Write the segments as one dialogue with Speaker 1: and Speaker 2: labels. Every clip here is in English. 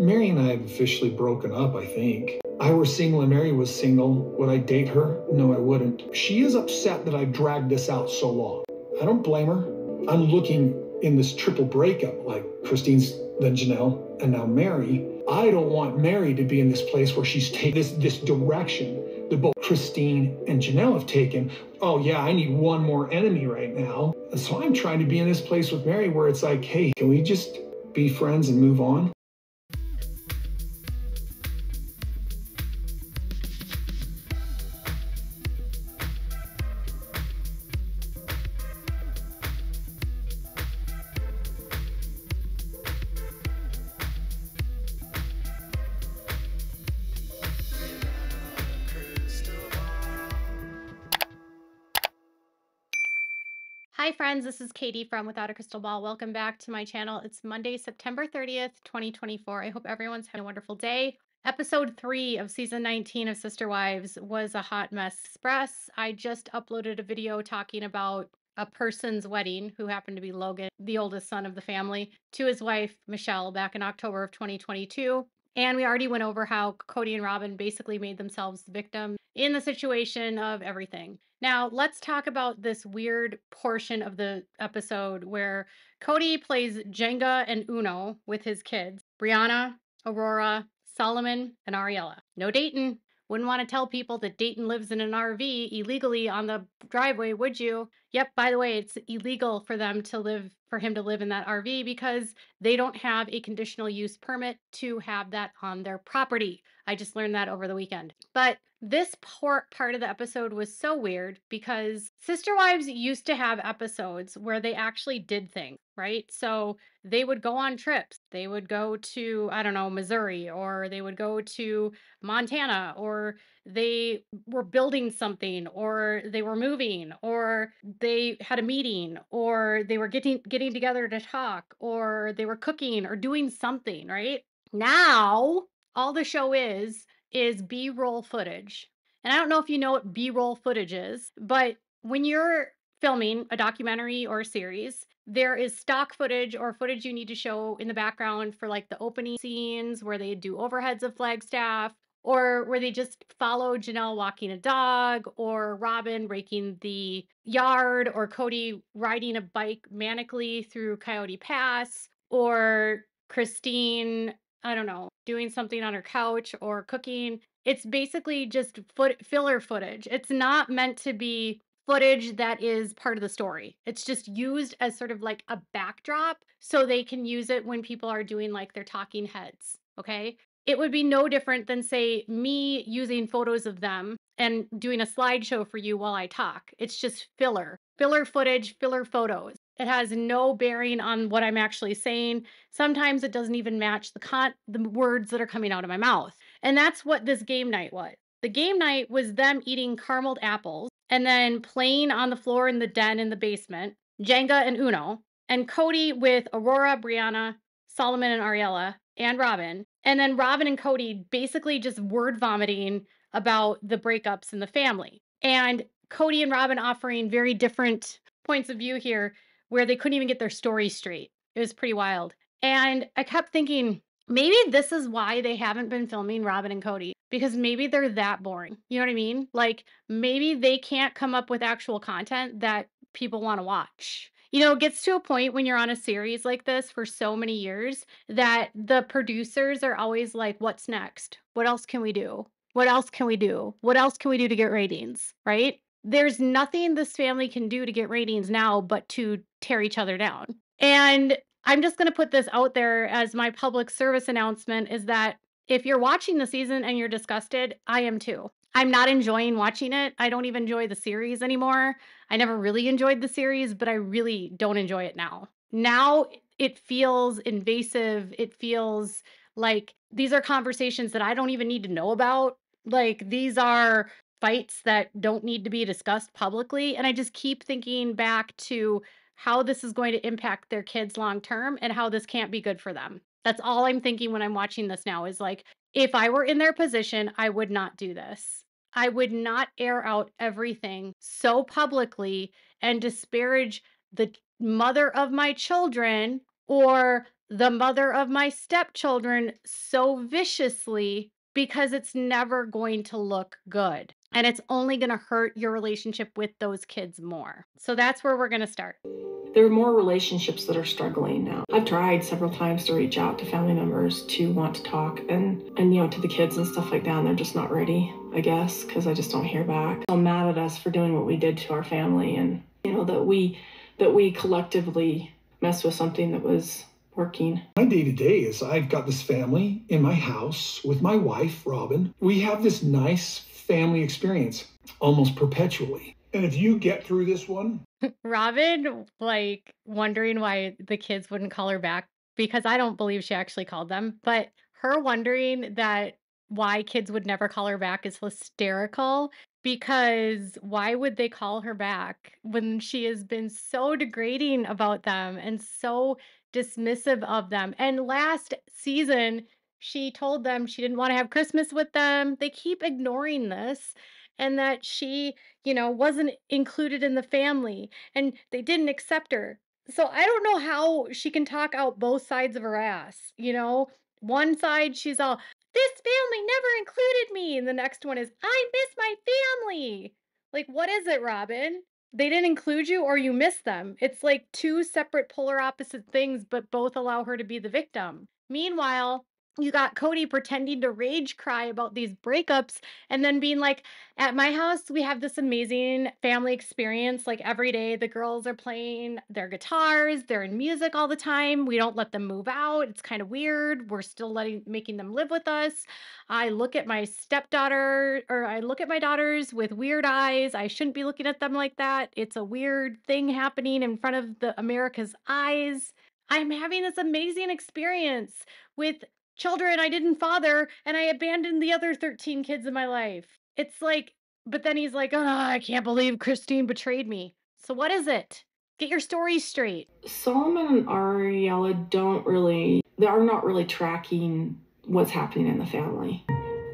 Speaker 1: Meri and I have officially broken up, I think. I were single and Meri was single. Would I date her? No, I wouldn't. She is upset that I dragged this out so long. I don't blame her. I'm looking in this triple breakup, like Christine's, then Janelle, and now Meri. I don't want Meri to be in this place where she's taking this this direction that both Christine and Janelle have taken. Oh yeah, I need one more enemy right now. So I'm trying to be in this place with Meri where it's like, hey, can we just be friends and move on?
Speaker 2: Hi friends, this is Katie from Without a Crystal Ball. Welcome back to my channel. It's Monday, September 30th, 2024. I hope everyone's having a wonderful day. Episode 3 of season 19 of Sister Wives was a hot mess express. I just uploaded a video talking about a person's wedding who happened to be Logan, the oldest son of the family, to his wife Michelle back in October of 2022. And we already went over how Kody and Robyn basically made themselves the victim in the situation of everything. Now, let's talk about this weird portion of the episode where Kody plays Jenga and Uno with his kids Brianna, Aurora, Solomon, and Ariella. No Dayton. Wouldn't want to tell people that Dayton lives in an RV illegally on the driveway, would you? Yep, by the way, it's illegal for them to live for him to live in that RV because they don't have a conditional use permit to have that on their property. I just learned that over the weekend. But this part part of the episode was so weird because Sister Wives used to have episodes where they actually did things, right? So they would go on trips. They would go to, I don't know, Missouri, or they would go to Montana, or they were building something, or they were moving, or they had a meeting, or they were getting getting together to talk, or they were cooking or doing something, right? Now all the show is is B-roll footage. And I don't know if you know what B-roll footage is, but when you're filming a documentary or a series, there is stock footage or footage you need to show in the background for like the opening scenes where they do overheads of Flagstaff or where they just follow Janelle walking a dog or Robyn raking the yard or Kody riding a bike manically through Coyote Pass or Christine I don't know, doing something on her couch or cooking. It's basically just foot filler footage. It's not meant to be footage that is part of the story. It's just used as sort of like a backdrop so they can use it when people are doing like their talking heads. Okay. It would be no different than, say, me using photos of them and doing a slideshow for you while I talk. It's just filler, filler footage, filler photos. It has no bearing on what I'm actually saying. Sometimes it doesn't even match the con the words that are coming out of my mouth. And that's what this game night was. The game night was them eating carameled apples and then playing on the floor in the den in the basement, Jenga and Uno, and Kody with Aurora, Brianna, Solomon and Ariella, and Robyn. And then Robyn and Kody basically just word vomiting about the breakups in the family. And Kody and Robyn offering very different points of view here where they couldn't even get their story straight. It was pretty wild. And I kept thinking, maybe this is why they haven't been filming Robyn and Kody because maybe they're that boring. You know what I mean? Like maybe they can't come up with actual content that people want to watch. You know, it gets to a point when you're on a series like this for so many years that the producers are always like, what's next? What else can we do? What else can we do? What else can we do to get ratings? Right? There's nothing this family can do to get ratings now but to tear each other down. And I'm just going to put this out there as my public service announcement is that if you're watching the season and you're disgusted, I am too. I'm not enjoying watching it. I don't even enjoy the series anymore. I never really enjoyed the series, but I really don't enjoy it now. Now it feels invasive. It feels like these are conversations that I don't even need to know about. Like these are fights that don't need to be discussed publicly. And I just keep thinking back to how this is going to impact their kids long term and how this can't be good for them. That's all I'm thinking when I'm watching this now is like, if I were in their position, I would not do this. I would not air out everything so publicly and disparage the mother of my children or the mother of my stepchildren so viciously because it's never going to look good. And it's only going to hurt your relationship with those kids more. So that's where we're going to start.
Speaker 3: There are more relationships that are struggling now. I've tried several times to reach out to family members to want to talk and, and you know, to the kids and stuff like that. And they're just not ready, I guess, because I just don't hear back. I'm mad at us for doing what we did to our family and, you know, that we, that we collectively messed with something that was working.
Speaker 1: My day to day is I've got this family in my house with my wife, Robyn. We have this nice family experience almost perpetually. And if you get through this one,
Speaker 2: Robyn, like wondering why the kids wouldn't call her back because I don't believe she actually called them, but her wondering that why kids would never call her back is hysterical because why would they call her back when she has been so degrading about them and so dismissive of them. And last season, she told them she didn't want to have Christmas with them. They keep ignoring this and that she, you know, wasn't included in the family and they didn't accept her. So I don't know how she can talk out both sides of her ass. You know, one side she's all, this family never included me. And the next one is, I miss my family. Like, what is it, Robyn? They didn't include you or you miss them. It's like two separate polar opposite things, but both allow her to be the victim. Meanwhile, you got Kody pretending to rage cry about these breakups and then being like, at my house, we have this amazing family experience. Like every day, the girls are playing their guitars, they're in music all the time. We don't let them move out. It's kind of weird. We're still letting making them live with us. I look at my stepdaughter or I look at my daughters with weird eyes. I shouldn't be looking at them like that. It's a weird thing happening in front of the America's eyes. I'm having this amazing experience with children I didn't father and I abandoned the other 13 kids in my life. It's like, but then he's like, oh, I can't believe Christine betrayed me. So what is it? Get your story straight.
Speaker 3: Solomon and Ariella don't really, they are not really tracking what's happening in the family.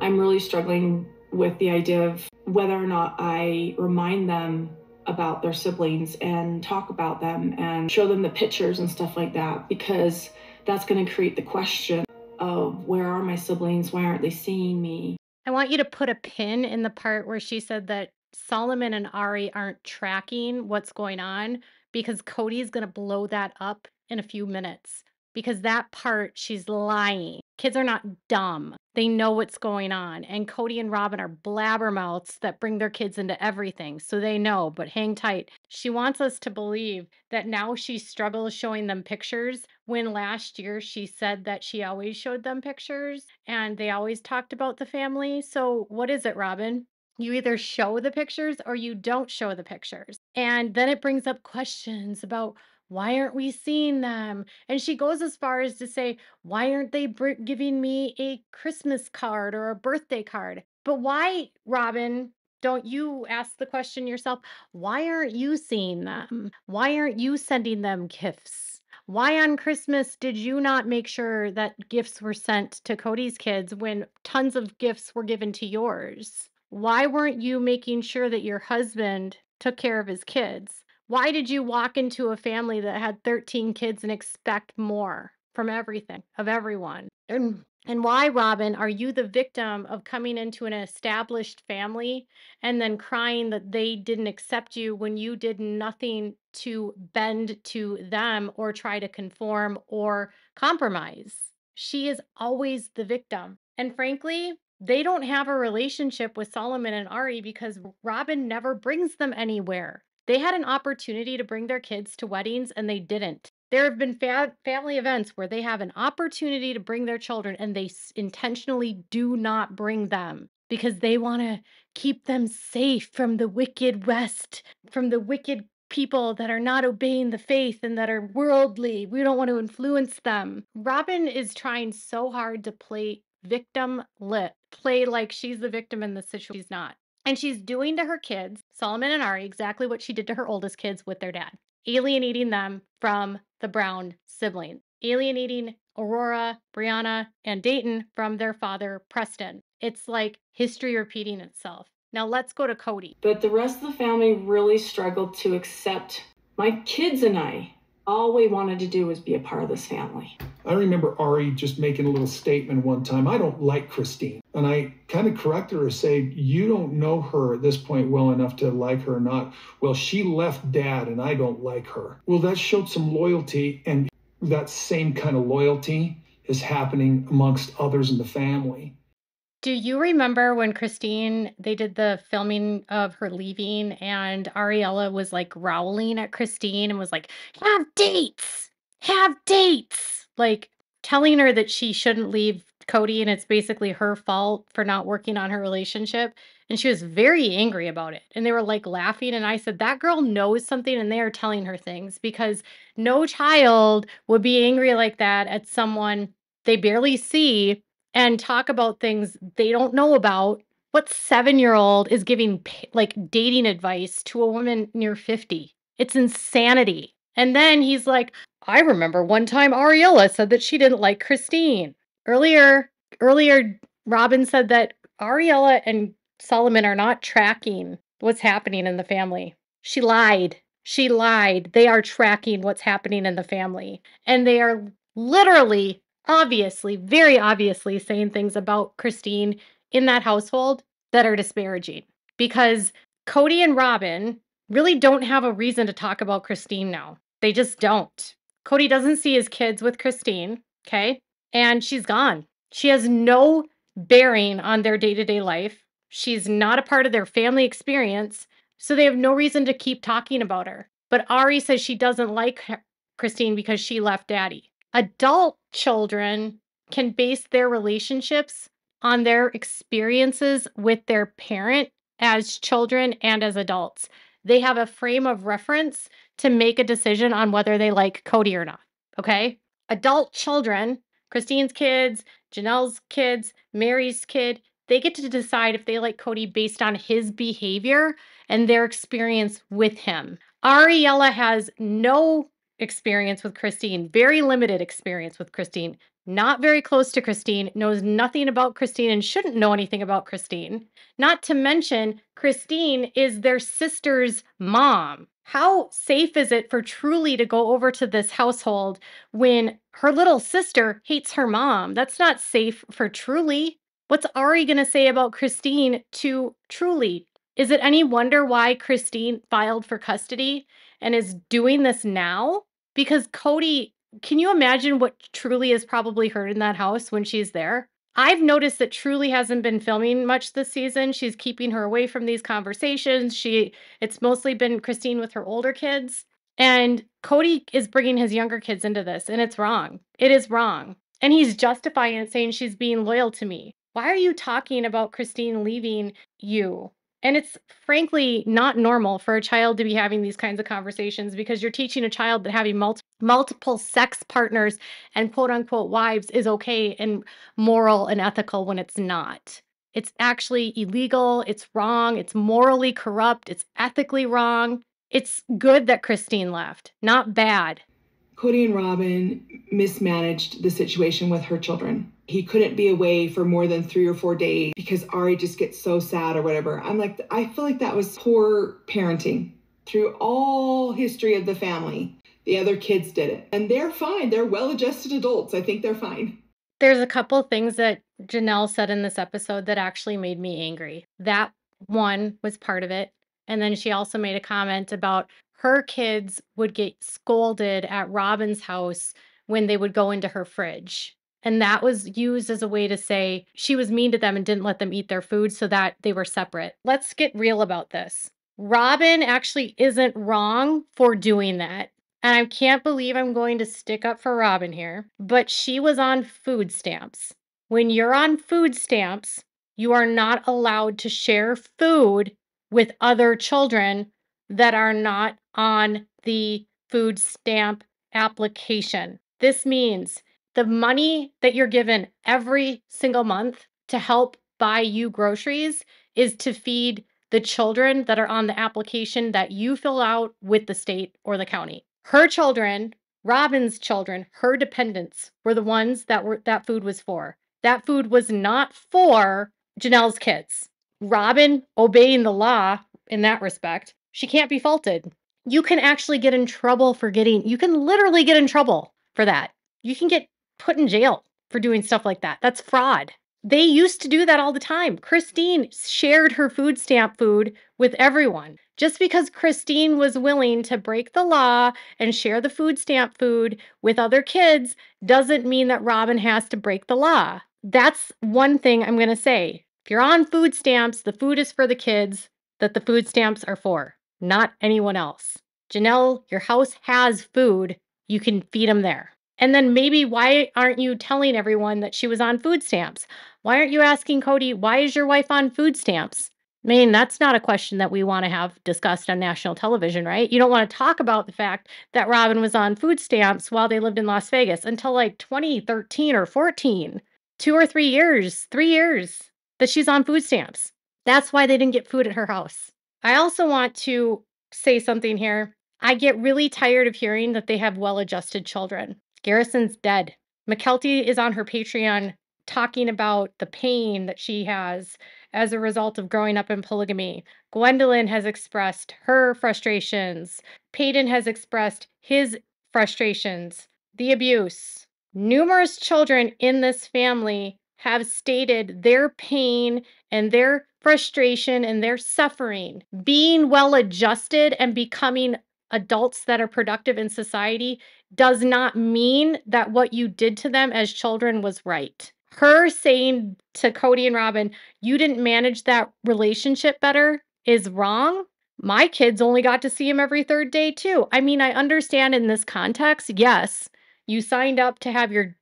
Speaker 3: I'm really struggling with the idea of whether or not I remind them about their siblings and talk about them and show them the pictures and stuff like that because that's going to create the question of where are my siblings? Why aren't they seeing me?
Speaker 2: I want you to put a pin in the part where she said that Solomon and Ari aren't tracking what's going on because Kody's going to blow that up in a few minutes because that part she's lying. Kids are not dumb. They know what's going on. And Kody and Robyn are blabbermouths that bring their kids into everything. So they know, but hang tight. She wants us to believe that now she struggles showing them pictures when last year she said that she always showed them pictures and they always talked about the family. So what is it, Robyn? You either show the pictures or you don't show the pictures. And then it brings up questions about why aren't we seeing them? And she goes as far as to say, why aren't they giving me a Christmas card or a birthday card? But why, Robyn, don't you ask the question yourself? Why aren't you seeing them? Why aren't you sending them gifts? Why on Christmas did you not make sure that gifts were sent to Kody's kids when tons of gifts were given to yours? Why weren't you making sure that your husband took care of his kids? Why did you walk into a family that had 13 kids and expect more from everything, of everyone? And and why, Robyn, are you the victim of coming into an established family and then crying that they didn't accept you when you did nothing to bend to them or try to conform or compromise? She is always the victim. And frankly, they don't have a relationship with Solomon and Ari because Robyn never brings them anywhere. They had an opportunity to bring their kids to weddings and they didn't. There have been fa- family events where they have an opportunity to bring their children and they s- intentionally do not bring them because they want to keep them safe from the wicked West, from the wicked people that are not obeying the faith and that are worldly. We don't want to influence them. Robyn is trying so hard to play victim lit, play like she's the victim in the situation. She's not. And she's doing to her kids, Solomon and Ari, exactly what she did to her oldest kids with their dad, alienating them from the Brown siblings, alienating Aurora, Brianna, and Dayton from their father, Preston. It's like history repeating itself. Now let's go to Kody.
Speaker 3: But the rest of the family really struggled to accept my kids and I All we wanted to do was be a part of this family.
Speaker 1: I remember Ari just making a little statement one time I don't like Christine. And I kind of corrected her, say, You don't know her at this point well enough to like her or not. Well, she left dad and I don't like her. Well, that showed some loyalty, and that same kind of loyalty is happening amongst others in the family.
Speaker 2: Do you remember when Christine they did the filming of her leaving and Ariella was like growling at Christine and was like, "Have dates. Have dates." Like telling her that she shouldn't leave Kody and it's basically her fault for not working on her relationship. And she was very angry about it. And they were like laughing. And I said, That girl knows something and they are telling her things because no child would be angry like that at someone they barely see and talk about things they don't know about. What seven year old is giving like dating advice to a woman near 50? It's insanity. And then he's like, I remember one time Ariella said that she didn't like Christine. Earlier, earlier, Robyn said that Ariella and Solomon are not tracking what's happening in the family. She lied. She lied. They are tracking what's happening in the family. And they are literally obviously, very obviously saying things about Christine in that household that are disparaging because Kody and Robyn really don't have a reason to talk about Christine now. They just don't. Kody doesn't see his kids with Christine, okay? And she's gone. She has no bearing on their day to day life. She's not a part of their family experience. So they have no reason to keep talking about her. But Ari says she doesn't like Christine because she left daddy adult children can base their relationships on their experiences with their parent as children and as adults. They have a frame of reference to make a decision on whether they like Kody or not. Okay. Adult children, Christine's kids, Janelle's kids, Meri's kid, they get to decide if they like Kody based on his behavior and their experience with him. Ariella has no experience with Christine, very limited experience with Christine, not very close to Christine, knows nothing about Christine and shouldn't know anything about Christine. Not to mention, Christine is their sister's mom. How safe is it for Truly to go over to this household when her little sister hates her mom? That's not safe for Truly. What's Ari going to say about Christine to Truly? Is it any wonder why Christine filed for custody and is doing this now? Because Kody, can you imagine what Truly has probably heard in that house when she's there? I've noticed that Truly hasn't been filming much this season. She's keeping her away from these conversations. She it's mostly been Christine with her older kids. And Kody is bringing his younger kids into this, and it's wrong. It is wrong. And he's justifying it, saying she's being loyal to me. Why are you talking about Christine leaving you? And it's frankly not normal for a child to be having these kinds of conversations because you're teaching a child that having multi- multiple sex partners and quote unquote wives is okay and moral and ethical when it's not. It's actually illegal, it's wrong, it's morally corrupt, it's ethically wrong. It's good that Christine left, not bad.
Speaker 3: Kody and Robyn mismanaged the situation with her children. He couldn't be away for more than three or four days because Ari just gets so sad or whatever. I'm like, I feel like that was poor parenting through all history of the family. The other kids did it, and they're fine. They're well adjusted adults. I think they're fine.
Speaker 2: There's a couple things that Janelle said in this episode that actually made me angry. That one was part of it. And then she also made a comment about her kids would get scolded at Robyn's house when they would go into her fridge. And that was used as a way to say she was mean to them and didn't let them eat their food so that they were separate. Let's get real about this. Robyn actually isn't wrong for doing that. And I can't believe I'm going to stick up for Robyn here, but she was on food stamps. When you're on food stamps, you are not allowed to share food with other children that are not on the food stamp application. This means the money that you're given every single month to help buy you groceries is to feed the children that are on the application that you fill out with the state or the county. Her children, Robyn's children, her dependents were the ones that were that food was for. That food was not for Janelle's kids. Robyn obeying the law in that respect she can't be faulted. you can actually get in trouble for getting, you can literally get in trouble for that. You can get put in jail for doing stuff like that. That's fraud. They used to do that all the time. Christine shared her food stamp food with everyone. Just because Christine was willing to break the law and share the food stamp food with other kids doesn't mean that Robin has to break the law. That's one thing I'm going to say. If you're on food stamps, the food is for the kids that the food stamps are for, not anyone else. Janelle, your house has food. You can feed them there. And then maybe why aren't you telling everyone that she was on food stamps? Why aren't you asking Kody, why is your wife on food stamps? I mean, that's not a question that we want to have discussed on national television, right? You don't want to talk about the fact that Robyn was on food stamps while they lived in Las Vegas until like 2013 or 14. Two or three years, three years that she's on food stamps. That's why they didn't get food at her house. I also want to say something here. I get really tired of hearing that they have well adjusted children. Garrison's dead. Mykelti is on her Patreon talking about the pain that she has as a result of growing up in polygamy. Gwendolyn has expressed her frustrations. Paedon has expressed his frustrations, the abuse. Numerous children in this family have stated their pain and their frustration and their suffering. Being well adjusted and becoming adults that are productive in society does not mean that what you did to them as children was right. Her saying to Kody and Robyn, you didn't manage that relationship better is wrong. My kids only got to see him every third day, too. I mean, I understand in this context, yes, you signed up to have your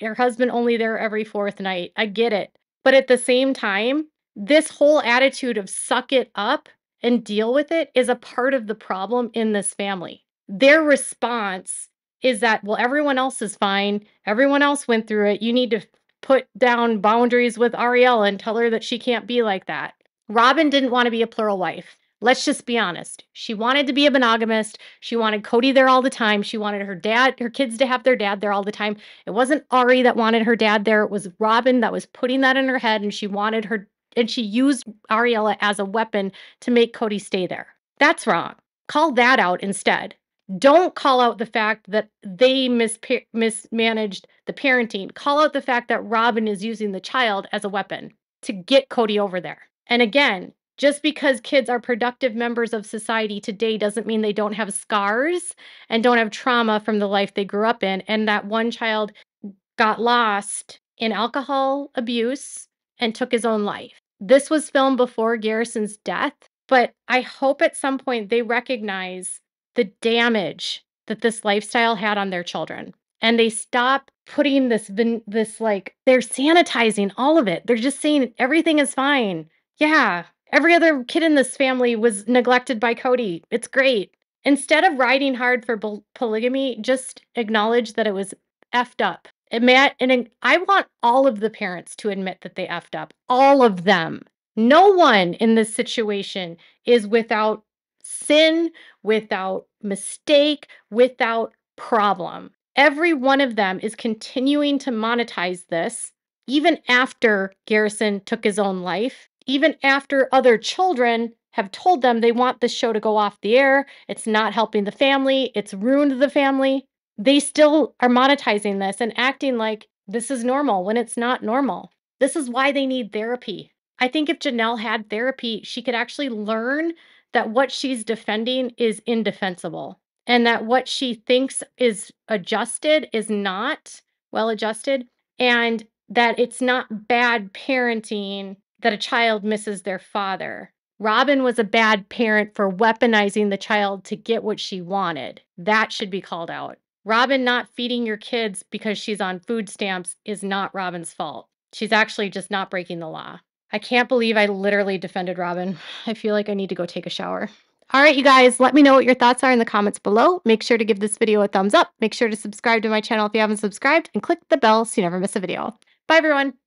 Speaker 2: your husband only there every fourth night. I get it. But at the same time, this whole attitude of suck it up and deal with it is a part of the problem in this family. Their response is that, well, everyone else is fine. Everyone else went through it. You need to put down boundaries with Ariella and tell her that she can't be like that. Robyn didn't want to be a plural wife. Let's just be honest. She wanted to be a monogamist. She wanted Kody there all the time. She wanted her dad, her kids to have their dad there all the time. It wasn't Ari that wanted her dad there. It was Robyn that was putting that in her head and she wanted her and she used Ariella as a weapon to make Kody stay there. That's wrong. Call that out instead. Don't call out the fact that they mispa- mismanaged the parenting. Call out the fact that Robyn is using the child as a weapon to get Kody over there. And again, just because kids are productive members of society today doesn't mean they don't have scars and don't have trauma from the life they grew up in. And that one child got lost in alcohol abuse and took his own life. This was filmed before Garrison's death, but I hope at some point they recognize the damage that this lifestyle had on their children and they stop putting this this like they're sanitizing all of it. They're just saying everything is fine. Yeah every other kid in this family was neglected by Kody. It's great. Instead of riding hard for polygamy just acknowledge that it was effed up Admit, and I want all of the parents to admit that they effed up. All of them. No one in this situation is without sin, without mistake, without problem. Every one of them is continuing to monetize this even after Garrison took his own life, even after other children have told them they want this show to go off the air. It's not helping the family, it's ruined the family. They still are monetizing this and acting like this is normal when it's not normal. This is why they need therapy. I think if Janelle had therapy, she could actually learn that what she's defending is indefensible and that what she thinks is adjusted is not well adjusted and that it's not bad parenting that a child misses their father. Robyn was a bad parent for weaponizing the child to get what she wanted. That should be called out. Robyn not feeding your kids because she's on food stamps is not Robyn's fault. She's actually just not breaking the law. I can't believe I literally defended Robyn. I feel like I need to go take a shower. All right, you guys, let me know what your thoughts are in the comments below. Make sure to give this video a thumbs up. Make sure to subscribe to my channel if you haven't subscribed and click the bell so you never miss a video. Bye, everyone.